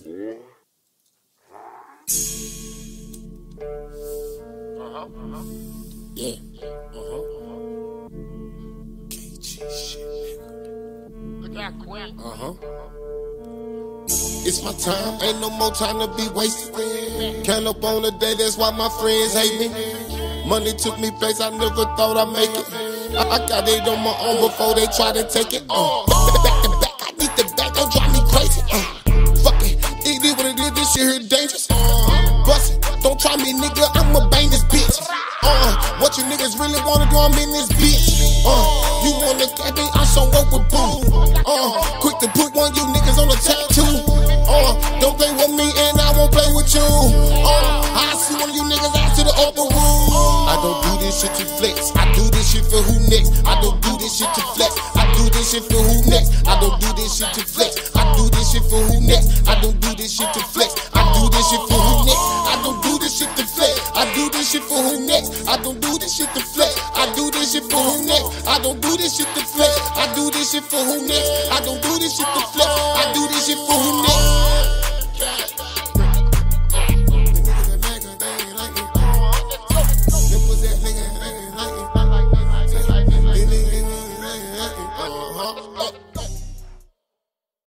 Uh-huh. Uh-huh. Yeah. Uh-huh. KG shit, nigga. Look out, Queen. Uh-huh. It's my time, ain't no more time to be wasted. Count up on the day, that's why my friends hate me. Money took me place, I never thought I'd make it. I, got it on my own before they try to take it. Uh, back back, don't try me, nigga, I'ma bang this bitch. Uh, what you niggas really wanna do, I'm in this bitch. Uh, you wanna cap me, I show up with boom. Uh, quick to put one you niggas on the tattoo. Uh, don't play with me and I won't play with you. Uh, I see one of you niggas out to the upper room. I don't do this shit to flex. I do this shit for who next. I don't do this shit to flex. I do this shit for who next. I don't do this shit to flex. I do this shit for who next. I don't do shit for her next. I don't do this shit to flex. I do this shit for her next. I don't do this shit to flex. I do this shit for her next. I don't do this shit to flex. I do this shit for her next.